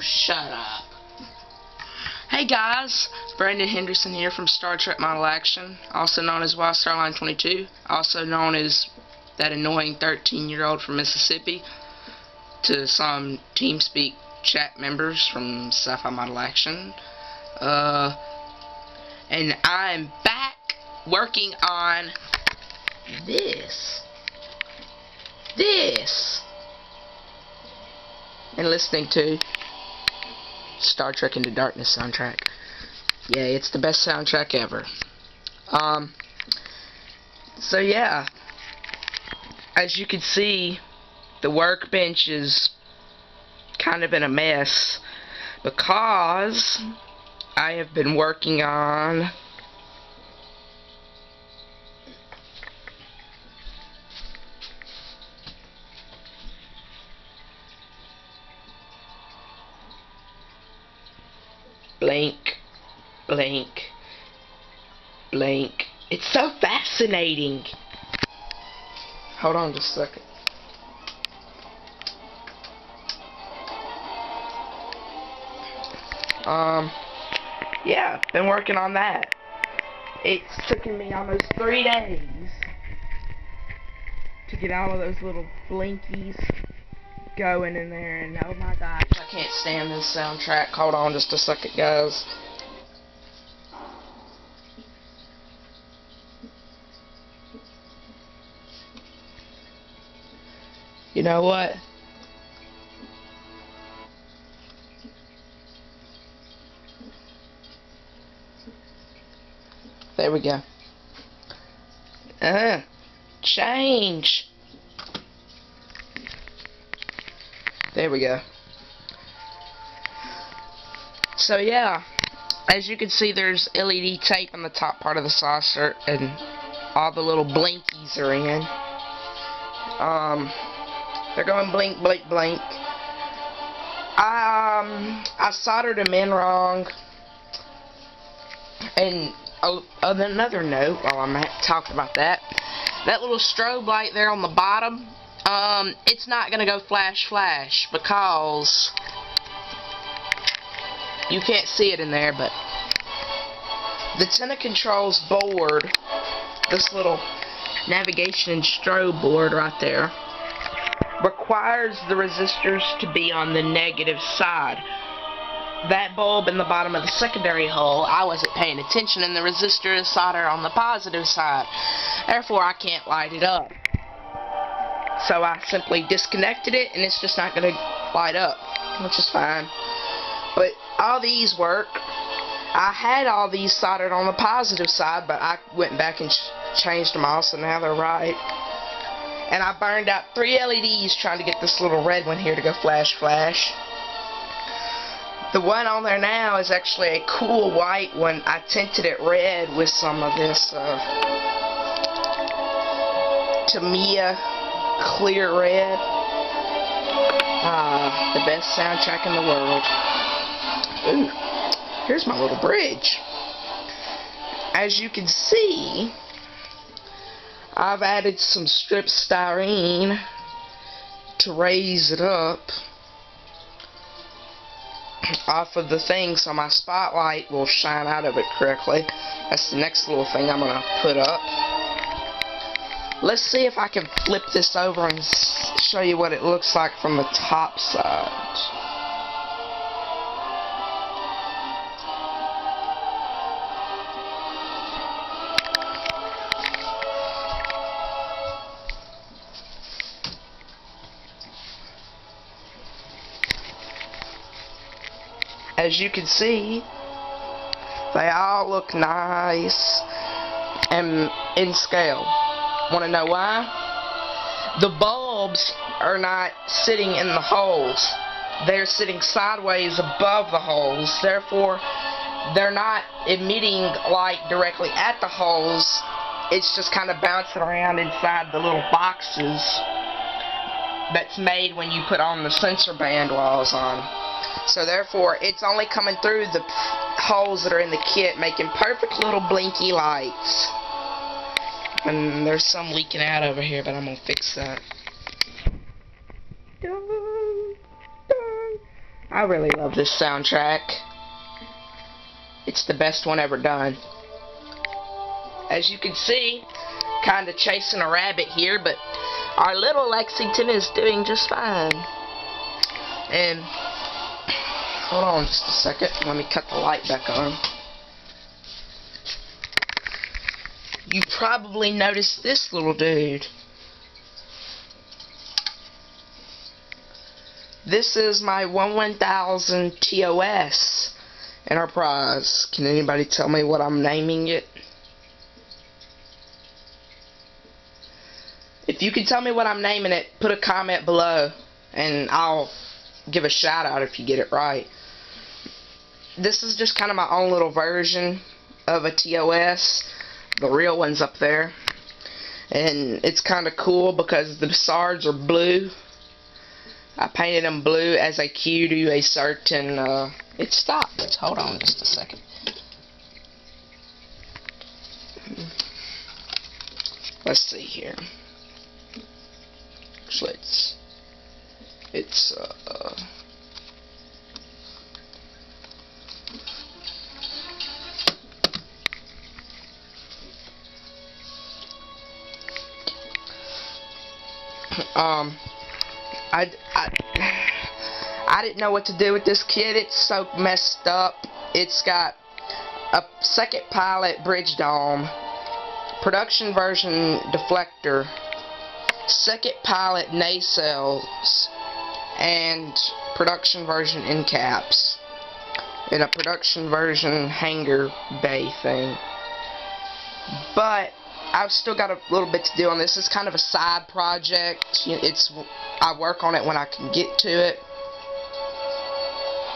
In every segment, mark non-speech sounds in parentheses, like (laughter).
Shut up. Hey guys, Brandon Henderson here from Star Trek Model Action, also known as Wild Starline 22, also known as that annoying 13 year old from Mississippi, to some TeamSpeak chat members from Sci-Fi Model Action. Uh, and I'm back working on this. This. And listening to Star Trek Into Darkness soundtrack. Yeah, it's the best soundtrack ever. Um, so yeah, as you can see, the workbench is kind of in a mess because I have been working on blank, blank, blank. It's so fascinating. Hold on just a second. Um, yeah, been working on that. It's taken me almost three days to get all of those little blinkies going in there, and oh my gosh, can't stand this soundtrack. Hold on just a second, guys. You know what? There we go. Uh, change. There we go. So yeah, as you can see there's LED tape on the top part of the saucer and all the little blinkies are in. Um, they're going blink, blink, blink. I, um, I soldered them in wrong. And oh, another note, while I'm talking about that, that little strobe light there on the bottom, um, it's not going to go flash flash because you can't see it in there, but the Tenna Controls board, this little navigation and strobe board right there, requires the resistors to be on the negative side. That bulb in the bottom of the secondary hull, I wasn't paying attention, and the resistor is soldered on the positive side. Therefore, I can't light it up. So I simply disconnected it, and it's just not going to light up, which is fine. But all these work. I had all these soldered on the positive side, but I went back and changed them all, so now they're right. And I burned out three LEDs trying to get this little red one here to go flash flash. The one on there now is actually a cool white one. I tinted it red with some of this uh, Tamiya clear red. Ah, the best soundtrack in the world. Ooh, here's my little bridge. As you can see, I've added some strip styrene to raise it up off of the thing so my spotlight will shine out of it correctly. That's the next little thing I'm going to put up. Let's see if I can flip this over and show you what it looks like from the top side. As you can see, they all look nice and in scale. Want to know why? The bulbs are not sitting in the holes. They're sitting sideways above the holes. Therefore, they're not emitting light directly at the holes. It's just kind of bouncing around inside the little boxes that's made when you put on the sensor band walls on. So therefore, it's only coming through the holes that are in the kit, making perfect little blinky lights. And there's some leaking out over here, but I'm going to fix that. I really love this soundtrack. It's the best one ever done. As you can see, kind of chasing a rabbit here, but our little Lexington is doing just fine. And, hold on just a second. Let me cut the light back on. You probably noticed this little dude. This is my 11000 TOS Enterprise. Can anybody tell me what I'm naming it? If you can tell me what I'm naming it, put a comment below and I'll give a shout out if you get it right. This is just kind of my own little version of a TOS. The real one's up there. And it's kind of cool because the SARDs are blue I painted them blue as a cue to a certain, uh, it stopped. Hold on just a second. Let's see here. Actually, it's, it's, uh, um, I, I, I didn't know what to do with this kit. It's so messed up. It's got a second pilot bridge dome, production version deflector, second pilot nacelles, and production version end caps, and a production version hangar bay thing. But I've still got a little bit to do on this. It's kind of a side project. It's I work on it when I can get to it.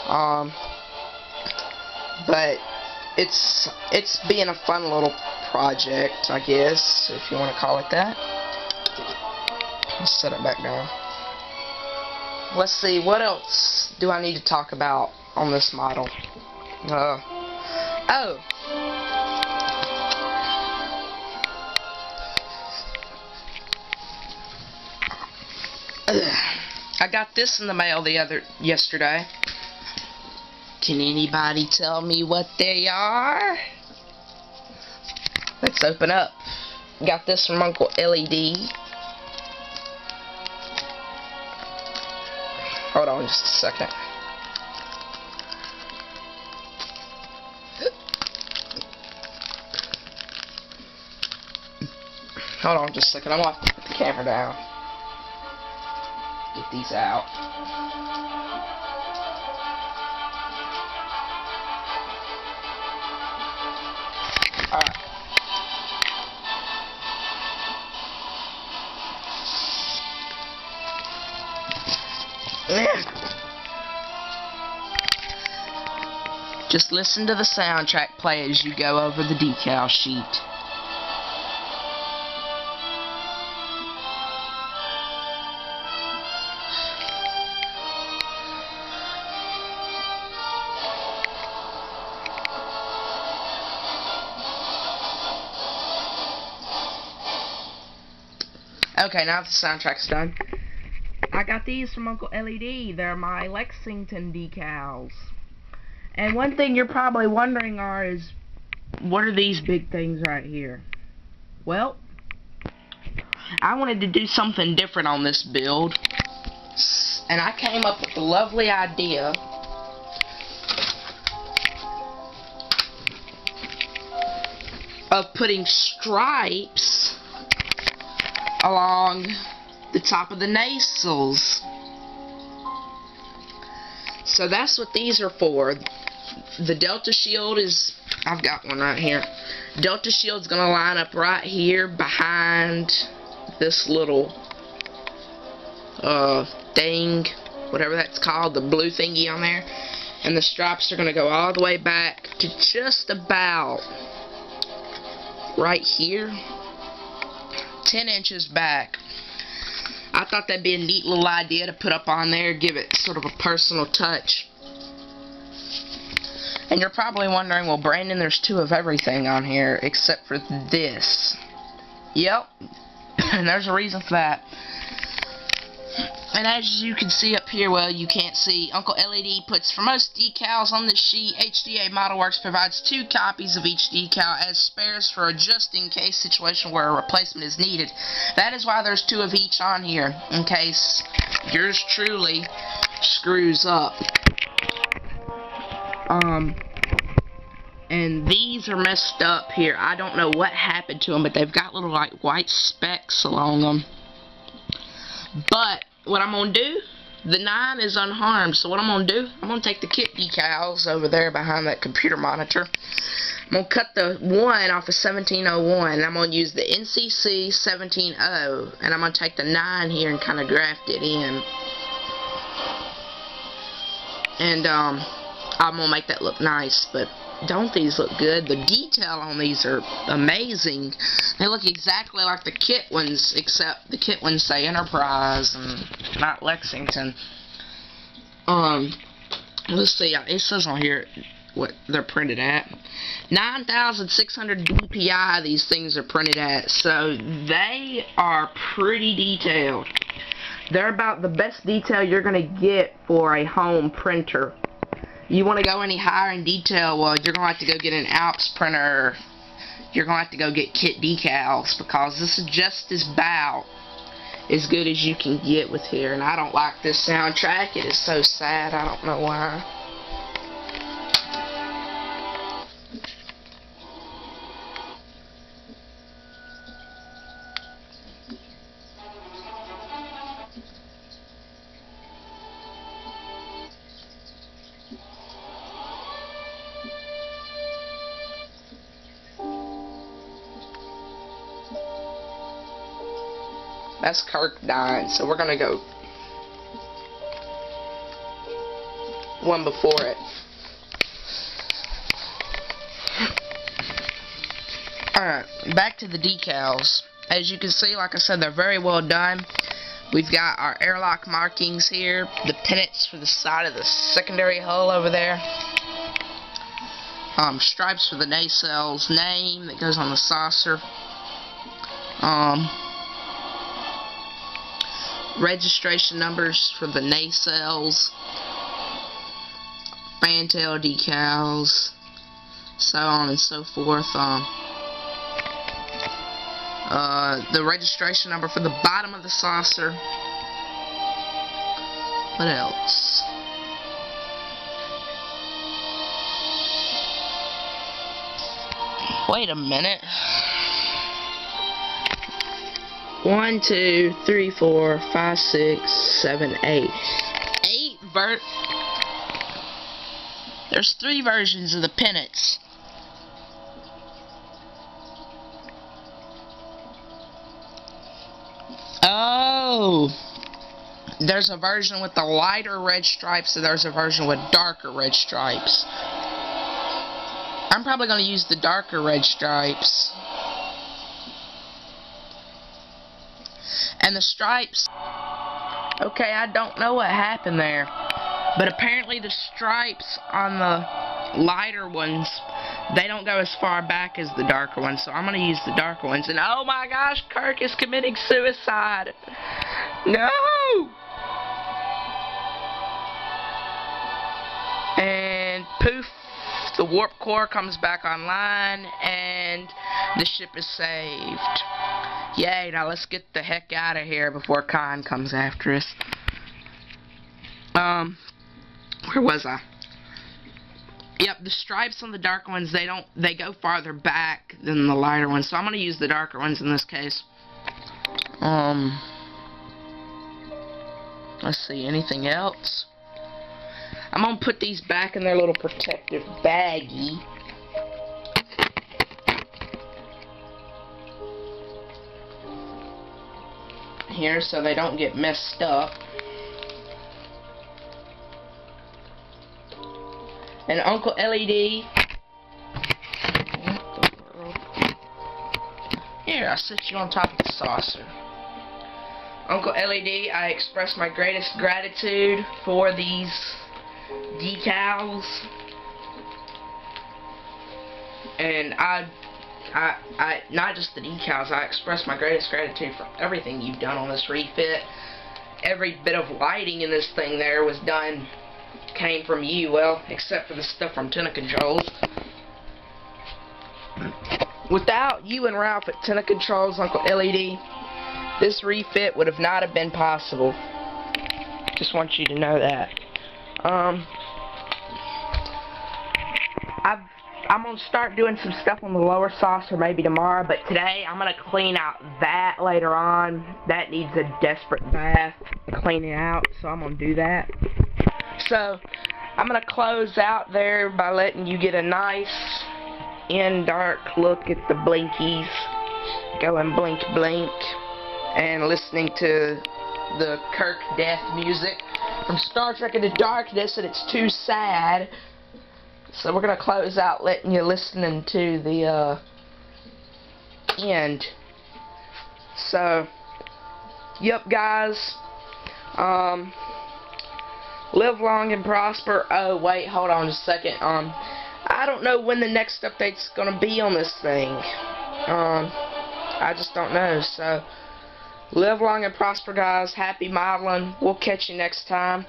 Um, but it's it's being a fun little project, I guess, if you want to call it that. Let's set it back down. Let's see, what else do I need to talk about on this model? Uh, oh, I got this in the mail the other yesterday. Can anybody tell me what they are? Let's open up. Got this from Uncle LED. Hold on just a second. Hold on just a second. I'm going to put the camera down get these out. Just listen to the soundtrack play as you go over the decal sheet. Okay, now the soundtrack's done. I got these from Uncle LED. They're my Lexington decals. And one thing you're probably wondering are is, what are these big things right here? Well, I wanted to do something different on this build. And I came up with the lovely idea of putting stripes along the top of the nacelles. So that's what these are for. The Delta Shield is, I've got one right here. Delta Shield's going to line up right here behind this little uh, thing, whatever that's called, the blue thingy on there. And the stripes are going to go all the way back to just about right here 10 inches back. I thought that'd be a neat little idea to put up on there, give it sort of a personal touch. And you're probably wondering, well, Brandon, there's two of everything on here except for this. Yep. (laughs) and there's a reason for that. And as you can see up here, well, you can't see, Uncle LED puts for most decals on the sheet. HDA Model Works provides two copies of each decal as spares for a just-in-case situation where a replacement is needed. That is why there's two of each on here, in case yours truly screws up. Um, and these are messed up here. I don't know what happened to them, but they've got little, like, white specks along them. But, what I'm going to do, the 9 is unharmed, so what I'm going to do, I'm going to take the kit decals over there behind that computer monitor. I'm going to cut the 1 off of 1701, and I'm going to use the NCC 170, and I'm going to take the 9 here and kind of graft it in. And, um, I'm going to make that look nice, but don't these look good? The detail on these are amazing. They look exactly like the kit ones, except the kit ones say Enterprise and not Lexington. Um, let's see, it says on here what they're printed at. 9,600 DPI these things are printed at, so they are pretty detailed. They're about the best detail you're going to get for a home printer you want to go any higher in detail, well, you're going to have to go get an Alps printer. You're going to have to go get kit decals because this is just as about as good as you can get with here. And I don't like this soundtrack. It is so sad. I don't know why. That's Kirk dying, so we're gonna go one before it. Alright, back to the decals. As you can see, like I said, they're very well done. We've got our airlock markings here, the pennants for the side of the secondary hull over there. Um, stripes for the nacelles name that goes on the saucer. Um, registration numbers for the nacelles, fantail decals, so on and so forth. Um, uh, the registration number for the bottom of the saucer. What else? Wait a minute. One, two, three, four, five, six, seven, eight. Eight ver- There's three versions of the pennants. Oh. There's a version with the lighter red stripes and there's a version with darker red stripes. I'm probably going to use the darker red stripes. And the stripes, okay, I don't know what happened there. But apparently the stripes on the lighter ones, they don't go as far back as the darker ones. So I'm going to use the darker ones. And oh my gosh, Kirk is committing suicide. No! And poof, the warp core comes back online and the ship is saved. Yay, now let's get the heck out of here before Khan comes after us. Um, where was I? Yep, the stripes on the dark ones, they don't, they go farther back than the lighter ones. So I'm going to use the darker ones in this case. Um, let's see, anything else? I'm going to put these back in their little protective baggie. Here so they don't get messed up. And Uncle LED. Here, I'll sit you on top of the saucer. Uncle LED, I express my greatest gratitude for these decals. And I I, I, not just the decals, I express my greatest gratitude for everything you've done on this refit. every bit of lighting in this thing there was done, came from you, well, except for the stuff from Tenna Controls. Without you and Ralph at Tenna Controls, Uncle LED, this refit would have not have been possible. Just want you to know that. Um, I've I'm gonna start doing some stuff on the lower saucer maybe tomorrow, but today I'm gonna clean out that later on. That needs a desperate bath clean it out, so I'm gonna do that. So I'm gonna close out there by letting you get a nice in dark look at the blinkies going blink blink and listening to the Kirk death music from Star Trek Into Darkness and it's too sad so we're going to close out letting you listening to the uh, end. So, yep guys. Um, live long and prosper. Oh, wait, hold on a second. Um, I don't know when the next update's going to be on this thing. Um, I just don't know. So, live long and prosper, guys. Happy modeling. We'll catch you next time.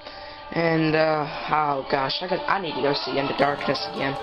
And, uh, oh gosh, I, I need to go see Into Darkness again.